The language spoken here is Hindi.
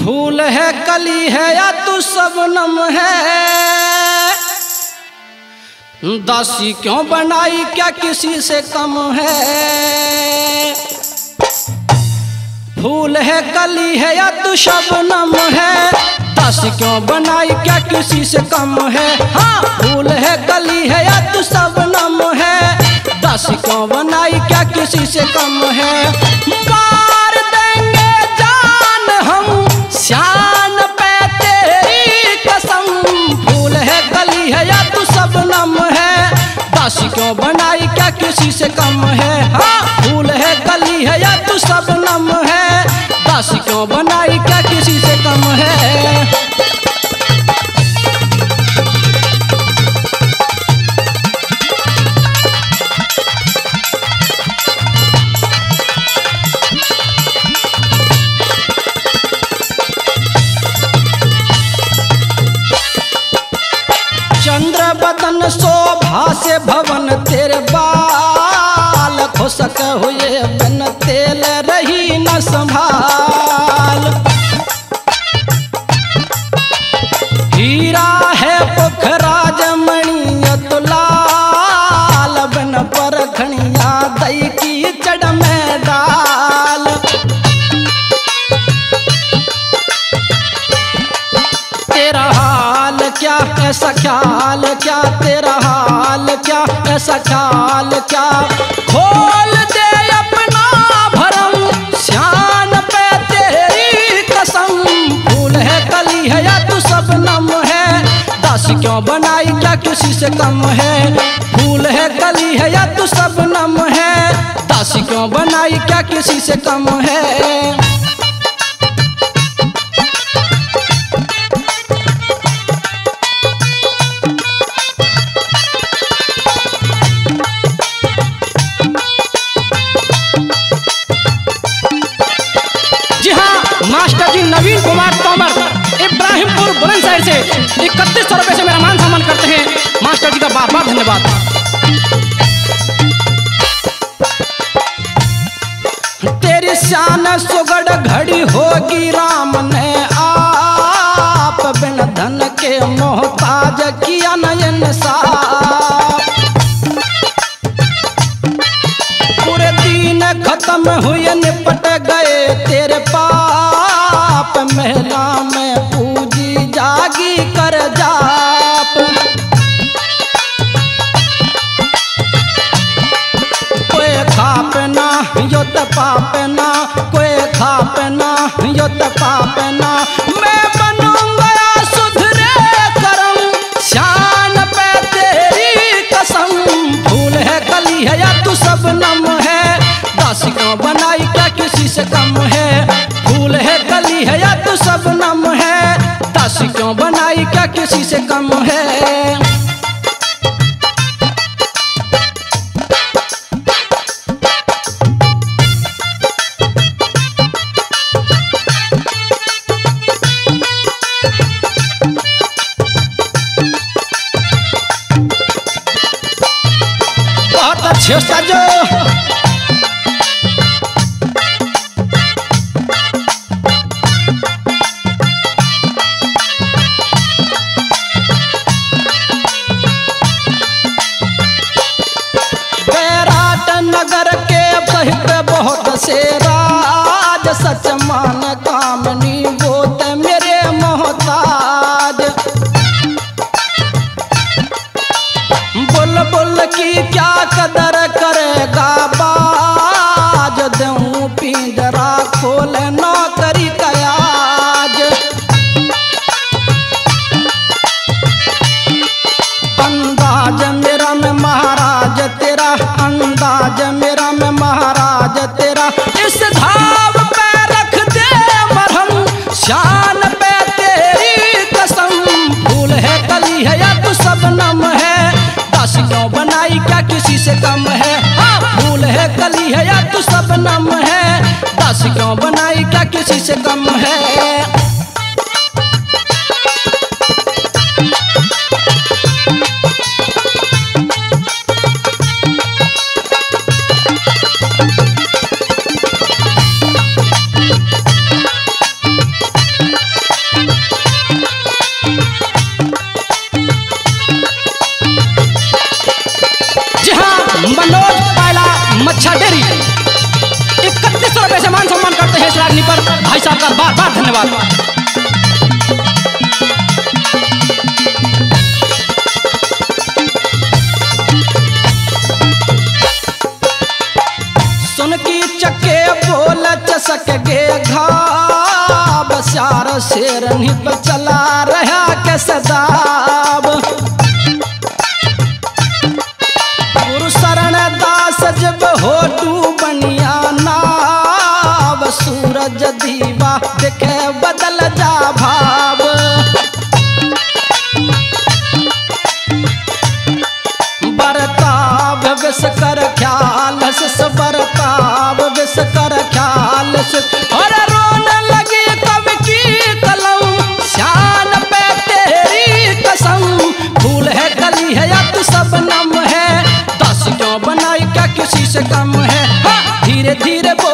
फूल है, कली है, या तू सबनम है? दासी क्यों बनाई, क्या किसी से कम है? फूल है, कली है, या तू शबनम है? दासी क्यों बनाई, क्या किसी से कम है? हाँ फूल है, कली है, या तू शबनम है? दासी क्यों बनाई, क्या किसी से कम है? दासी क्यों बनाई? क्या किसी से कम है? हाँ फूल है कली है या तू शबनम है? दासी क्यों बनाई? क्या किसी से कम है? चंद्र बदन शोभा से भवन तेरे बाल खुशक हुए बन तेल रही न संभाल। ऐसा ख्याल क्या, तेरा हाल क्या? ऐसा ख्याल क्या? खोल दे अपना भरम, श्यान पे तेरी कसम। फूल है कली है या तू सबनम है? दासी क्यों बनाई, क्या किसी से कम है? फूल है कली है या तू सब नम है? दासी क्यों बनाई, क्या किसी से कम है? मास्टर जी नवीन कुमार तोमर, इब्राहिमपुर बुलंदशहर से इकतीस सौ रुपये से मेरा मान सम्मान करते हैं। मास्टर जी का बार बार धन्यवाद। तेरी शान सुगड़ घड़ी होगी, राम ने आप बिन धन के मोहताज किया नयन साफ़। पूरे दिन खत्म हुए, निपट गए तेरे पाप महिला में पूजी जागी कर जाप। कोई खाप ना यो त पाप ना कोई खाप ना यो त पाप ना मैं बनूँगा सुधरे करम, शान पे तेरी कसम। फूल है कली है या तू सबनम है दासी क्यों बनाई क्या किसी से कम है? है है या तू सबनम है? दासी क्यों बनाई? क्या किसी से कम है? बहुत अच्छे उस्ताद बसे राज सच मानक या है। दास क्यों बनाई क्या किसी से कम है? हाँ फूल है कली है या तू शबनम है। दास क्यों बनाई क्या किसी से कम है? की बोल चसक गे घाब शेर निप चला रहा के सदाब गुरु शरण दास जब बनिया सूरज दीवा देखे बदल जा भाव। बरताव विस कर से कम है। हाँ, धीरे धीरे बोल।